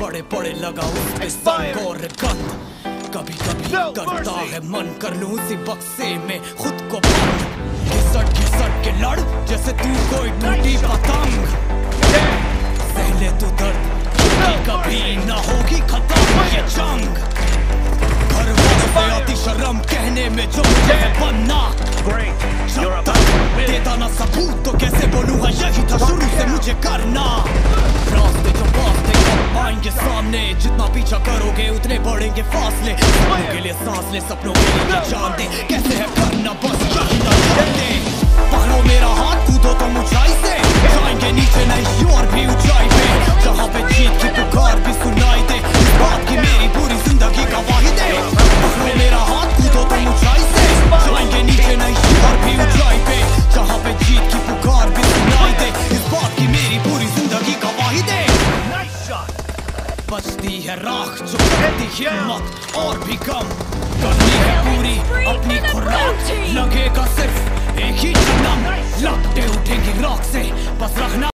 बड़े बड़े लगाओ और गंद कभी कभी No करता mercy. है मन कर लूँ उसी बक्से में खुद को घिसट घिसट के लड़ जैसे तू कोई टूटी पतंग सहले तू दर्द कभी ना होगी खत्म ये जंग घर वालों आती शर्म कहने में जो मुझे बनना जब तक देता ना सबूत तो कैसे बोलूँगा यही था शुरू से मुझे करना रास्ते जो कब आएँगे सामने। जितना पीछा करोगे, उतने बढ़ेंगे फासले। के लिए सांस ले, सपनों के लिए जान दे। बचती है राख जो करती हिम्मत और भी कम है पूरी अपनी खुराक।